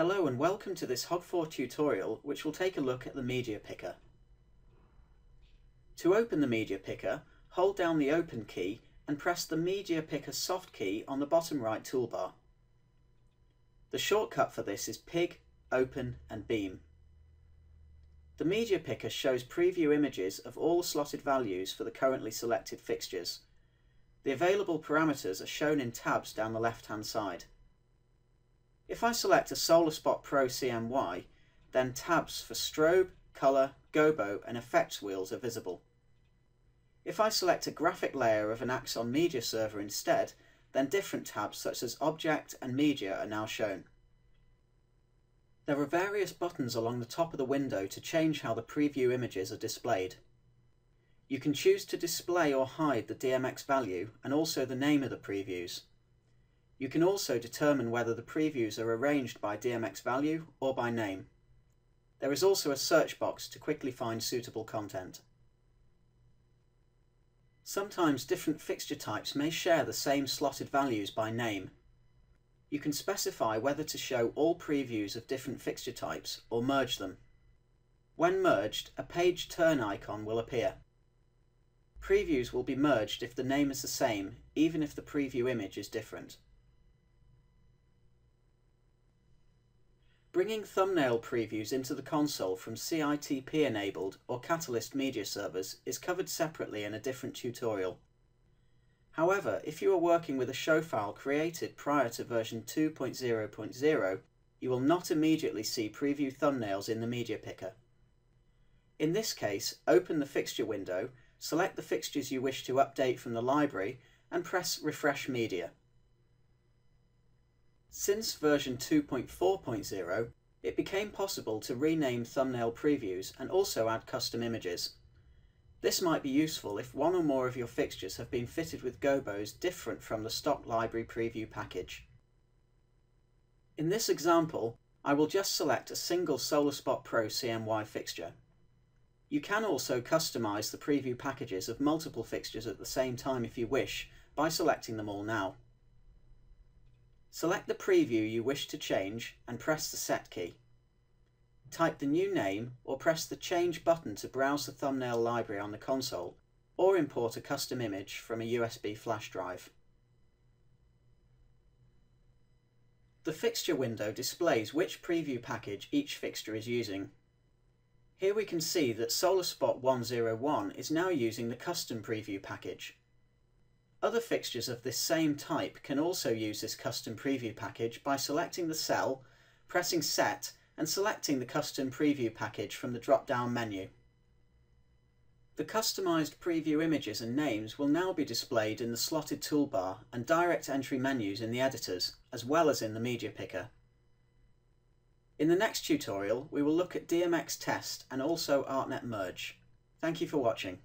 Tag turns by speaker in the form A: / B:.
A: Hello and welcome to this HOG4 tutorial which will take a look at the Media Picker. To open the Media Picker, hold down the Open key and press the Media Picker soft key on the bottom right toolbar. The shortcut for this is Pig, Open and Beam. The Media Picker shows preview images of all slotted values for the currently selected fixtures. The available parameters are shown in tabs down the left hand side. If I select a SolaSpot Pro CMY, then tabs for strobe, colour, gobo and effects wheels are visible. If I select a graphic layer of an Axon media server instead, then different tabs such as Object and Media are now shown. There are various buttons along the top of the window to change how the preview images are displayed. You can choose to display or hide the DMX value and also the name of the previews. You can also determine whether the previews are arranged by DMX value or by name. There is also a search box to quickly find suitable content. Sometimes different fixture types may share the same slotted values by name. You can specify whether to show all previews of different fixture types or merge them. When merged, a page turn icon will appear. Previews will be merged if the name is the same, even if the preview image is different. Bringing thumbnail previews into the console from CITP enabled or Catalyst media servers is covered separately in a different tutorial. However, if you are working with a show file created prior to version 2.0.0, you will not immediately see preview thumbnails in the media picker. In this case, open the fixture window, select the fixtures you wish to update from the library and press Refresh Media. Since version 2.4.0, it became possible to rename thumbnail previews and also add custom images. This might be useful if one or more of your fixtures have been fitted with gobos different from the stock library preview package. In this example, I will just select a single SolaSpot Pro CMY fixture. You can also customize the preview packages of multiple fixtures at the same time if you wish by selecting them all now. Select the preview you wish to change and press the Set key. Type the new name or press the Change button to browse the thumbnail library on the console or import a custom image from a USB flash drive. The fixture window displays which preview package each fixture is using. Here we can see that SolaSpot 101 is now using the custom preview package. Other fixtures of this same type can also use this custom preview package by selecting the cell, pressing set and selecting the custom preview package from the drop-down menu. The customised preview images and names will now be displayed in the slotted toolbar and direct entry menus in the editors, as well as in the media picker. In the next tutorial, we will look at DMX test and also ArtNet merge. Thank you for watching.